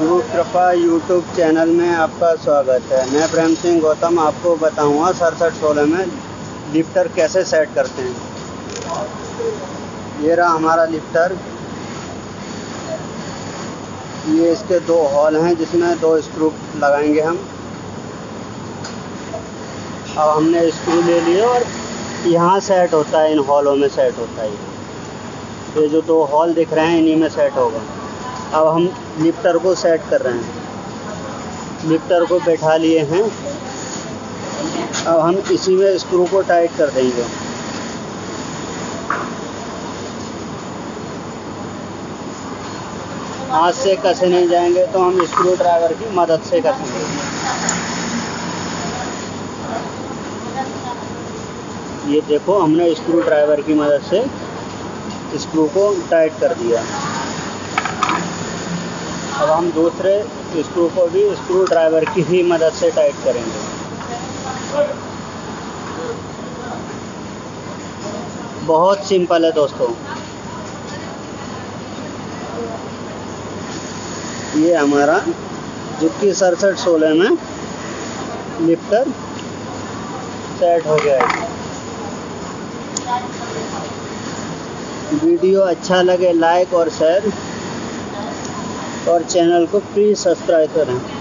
गुरु कृपा YouTube channel में आपका स्वागत है। मैं प्रेम सिंह गौतम आपको बताऊँगा सड़सठ सोलह में लिफ्टर कैसे सेट करते हैं। ये रहा हमारा लिफ्टर। ये इसके दो हॉल हैं जिसमें दो स्क्रू लगाएँगे हम। अब हमने स्क्रू ले लिए और यहाँ सेट होता है, इन हॉलों में सेट होता है। ये जो दो हॉल दिख रहे हैं, इन्हीं में सेट होगा। अब हम लिफ्टर को सेट कर रहे हैं। लिफ्टर को बैठा लिए हैं। अब हम इसी में स्क्रू को टाइट कर देंगे। हाथ से कसे नहीं जाएँगे तो हम स्क्रू ड्राइवर की मदद से कसेंगे। ये देखो, हमने स्क्रू ड्राइवर की मदद से स्क्रू को टाइट कर दिया। अब हम दूसरे स्क्रू को भी स्क्रू ड्राइवर की ही मदद से टाइट करेंगे। बहुत सिंपल है दोस्तों। ये हमारा जुक्की सड़सठ सोलह में लिफ्टर सेट हो गया है। वीडियो अच्छा लगे लाइक और शेयर और चैनल को प्लीज़ सब्सक्राइब करें।